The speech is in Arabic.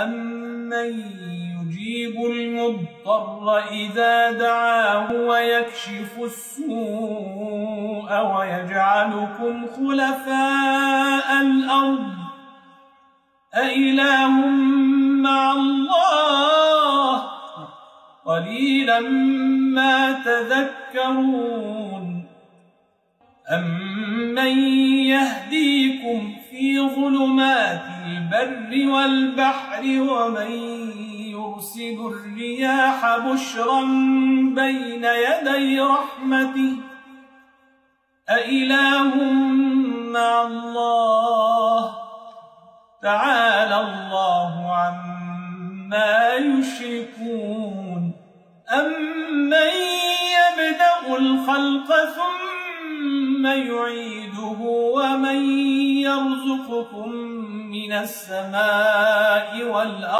أَمَّن يُجِيبُ الْمُضْطَرَّ إِذَا دَعَاهُ وَيَكْشِفُ السُّوءَ وَيَجْعَلُكُمْ خُلَفَاءَ الْأَرْضِ أَإِلَٰهٌ مَّعَ اللَّهِ قَلِيلًا مَّا تَذَكَّرُونَ أَمَّن يَهْدِيكُمْ فِي ظُلُمَاتِ الْبَرِّ وَالْبَحْرِ وَمَن يُرْسِلُ الرِّيَاحَ بُشْرًا بَيْنَ يَدَيْ رَحْمَتِهِ أَإِلَٰهٌ مَّعَ اللَّهِ؟ تَعَالَى اللَّهُ عَمَّا يُشْرِكُونَ. أَمَّن يَبْدَأُ الْخَلْقَ ثُمَّ يُعِيدُهُ وَمَن يَرْزُقُكُم مِّنَ السَّمَاءِ وَالْأَرْضِ